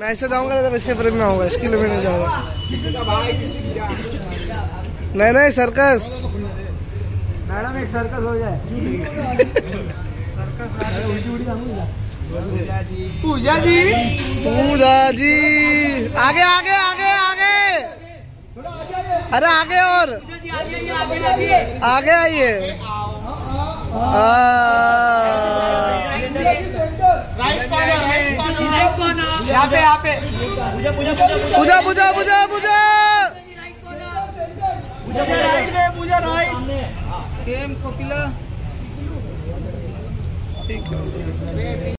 मैं ऐसे जाऊँगा तो इसके प्रेम में आऊँगा इसके लिए मैं नहीं जा रहा। नहीं नहीं सर्कस मैडम एक सर्कस हो जाए। सर्कस पूजा जी। पूजा जी। आगे आगे आगे आगे। अरे आगे और। आगे आइए। यहाँ पे यहाँ पे। पूजा पूजा पूजा पूजा। राइट में पूजा राइट केम कोकिला ठीक है।